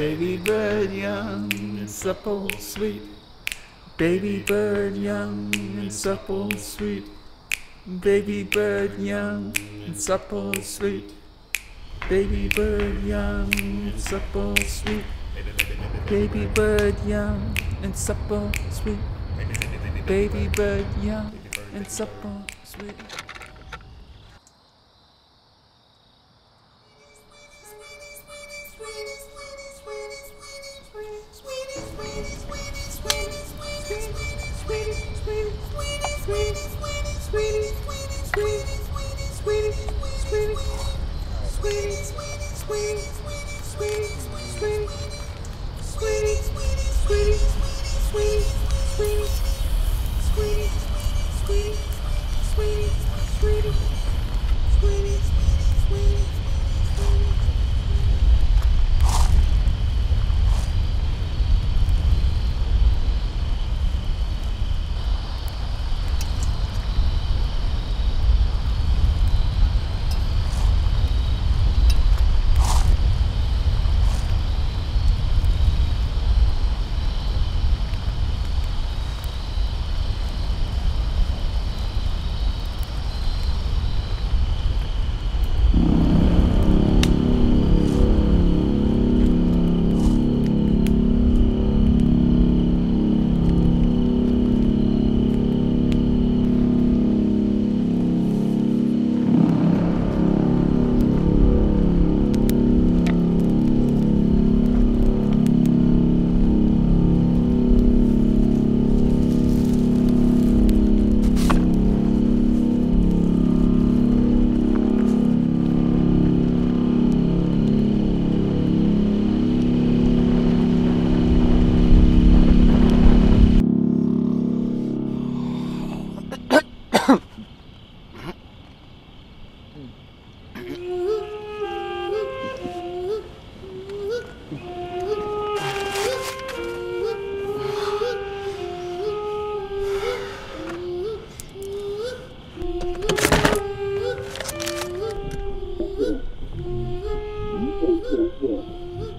Baby bird young and supple sweet. Baby bird young and supple sweet. Baby bird young and supple sweet. Baby bird young and supple sweet. Baby bird young and supple sweet. Baby bird young and supple sweet. sweetie, sweetie, sweetie, sweetie, sweetie, sweetie, sweetie, sweetie, sweetie, sweetie, sweetie, sweetie. muito.